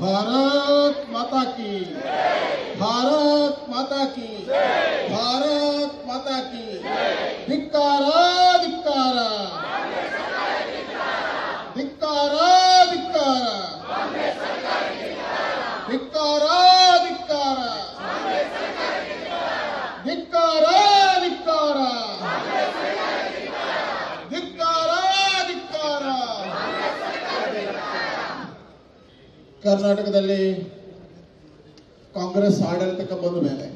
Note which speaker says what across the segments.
Speaker 1: भारत माता की। भारत माता की। भारत माता की। धिक्कारा ಕರ್ನಾಟಕದಲ್ಲಿ ಕಾಂಗ್ರೆಸ್ ಆಡಳಿತಕ್ಕೆ ಬಂದ ಮೇಲೆ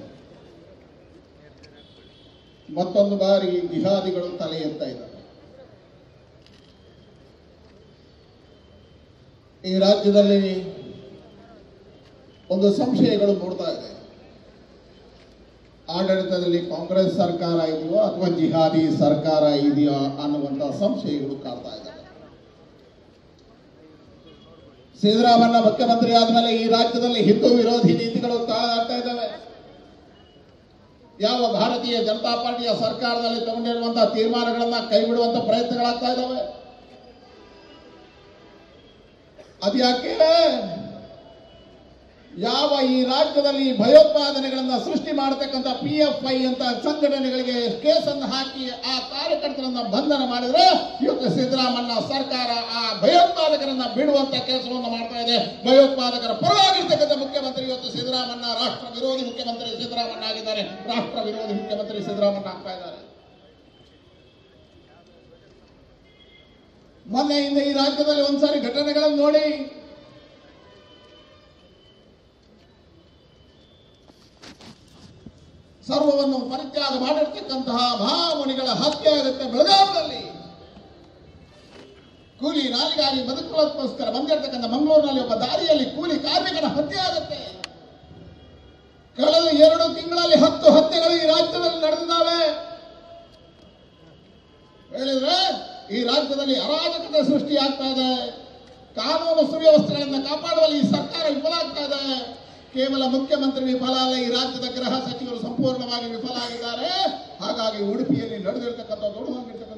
Speaker 1: ಮತ್ತೊಂದು ಬಾರಿ ಜಿಹಾದಿಗಳು ತಲೆ ಎತ್ತಾ ಇದ್ದಾರೆ. ಈ ರಾಜ್ಯದಲ್ಲಿ ಒಂದು ಸಂಶಯಗಳು ಮೂಡ್ತಾ ಇದೆ. ಆಡಳಿತದಲ್ಲಿ ಕಾಂಗ್ರೆಸ್ ಸರ್ಕಾರ ಇದೆಯೋ ಅಥವಾ ಜಿಹಾದಿ ಸರ್ಕಾರ ಇದೆಯೋ ಅನ್ನುವಂಥ ಸಂಶಯಗಳು ಕಾಡ್ತಾ ಇದ್ದಾವೆ ಸಿದ್ದರಾಮಯ್ಯ ಮುಖ್ಯಮಂತ್ರಿ ಆದ್ಮೇಲೆ ಈ ರಾಜ್ಯದಲ್ಲಿ ಹಿಂದೂ ವಿರೋಧಿ ನೀತಿಗಳು ತಾಳಾಡ್ತಾ ಇದ್ದಾವೆ. ಯಾವ ಭಾರತೀಯ ಜನತಾ ಪಾರ್ಟಿಯ ಸರ್ಕಾರದಲ್ಲಿ ತಗೊಂಡಿರುವಂತಹ ತೀರ್ಮಾನಗಳನ್ನ ಕೈ ಬಿಡುವಂತ ಪ್ರಯತ್ನಗಳಾಗ್ತಾ ಇದ್ದಾವೆ. ಅದ್ಯಾಕೆ ಯಾವ ಈ ರಾಜ್ಯದಲ್ಲಿ ಭಯೋತ್ಪಾದನೆಗಳನ್ನ ಸೃಷ್ಟಿ ಮಾಡತಕ್ಕಂಥ ಪಿ ಎಫ್ ಐ ಅಂತ ಸಂಘಟನೆಗಳಿಗೆ ಕೇಸನ್ನು ಹಾಕಿ ಆ ಕಾರ್ಯಕರ್ತರನ್ನ ಬಂಧನ ಮಾಡಿದ್ರೆ ಇವತ್ತು ಸಿದ್ದರಾಮಯ್ಯ ಸರ್ಕಾರ ಆ ಭಯೋತ್ಪಾದಕರನ್ನ ಬಿಡುವಂತ ಕೆಲಸವನ್ನು ಮಾಡ್ತಾ ಇದೆ. ಭಯೋತ್ಪಾದಕರ ಪರವಾಗಿರ್ತಕ್ಕಂಥ ಮುಖ್ಯಮಂತ್ರಿ ಇವತ್ತು ಸಿದ್ದರಾಮಯ್ಯ, ರಾಷ್ಟ್ರ ವಿರೋಧಿ ಮುಖ್ಯಮಂತ್ರಿ ಸಿದ್ದರಾಮಯ್ಯ ಆಗಿದ್ದಾರೆ. ರಾಷ್ಟ್ರ ವಿರೋಧಿ ಮುಖ್ಯಮಂತ್ರಿ ಸಿದ್ದರಾಮಯ್ಯ ಆಗ್ತಾ ಇದ್ದಾರೆ. ಮೊನ್ನೆಯಿಂದ ಈ ರಾಜ್ಯದಲ್ಲಿ ಒಂದ್ಸಾರಿ ಘಟನೆಗಳನ್ನು ನೋಡಿ ಸರ್ವವನ್ನು ಪರಿತ್ಯಾಗ ಮಾಡಿರ್ತಕ್ಕಂತಹ ಮಹಾಮುನಿಗಳ ಹತ್ಯೆ ಆಗುತ್ತೆ ಬೆಳಗಾವಿನಲ್ಲಿ ಕೂಲಿ ನಾಲಿಗಾಗಿ ಬದುಕುಳಕ್ಕೋಸ್ಕರ ಬಂದಿರತಕ್ಕಂಥ ಮಂಗಳೂರಿನಲ್ಲಿ ಒಬ್ಬ ದಾರಿಯಲ್ಲಿ ಕೂಲಿ ಕಾರ್ಮಿಕನ ಹತ್ಯೆ ಆಗುತ್ತೆ. ಕಳೆದ ಎರಡು ತಿಂಗಳಲ್ಲಿ ಹತ್ತು ಹತ್ಯೆಗಳು ಈ ರಾಜ್ಯದಲ್ಲಿ ನಡೆದಿದ್ದಾವೆ. ಹೇಳಿದ್ರೆ ಈ ರಾಜ್ಯದಲ್ಲಿ ಅರಾಜಕತೆ ಸೃಷ್ಟಿಯಾಗ್ತಾ ಇದೆ. ಕಾನೂನು ಸುವ್ಯವಸ್ಥೆಗಳನ್ನು ಕಾಪಾಡುವಲ್ಲಿ ಈ ಸರ್ಕಾರ ವಿಫಲ ಆಗ್ತಾ ಇದೆ. ಕೇವಲ ಮುಖ್ಯಮಂತ್ರಿ ವಿಫಲ ಅಲ್ಲ, ಈ ರಾಜ್ಯದ ಗೃಹ ಸಚಿವರು ಸಂಪೂರ್ಣವಾಗಿ ವಿಫಲ ಆಗಿದ್ದಾರೆ ಹಾಗಾಗಿ ಉಡುಪಿಯಲ್ಲಿ ನಡೆದಿರ್ತಕ್ಕಂಥ ಘಟನೆ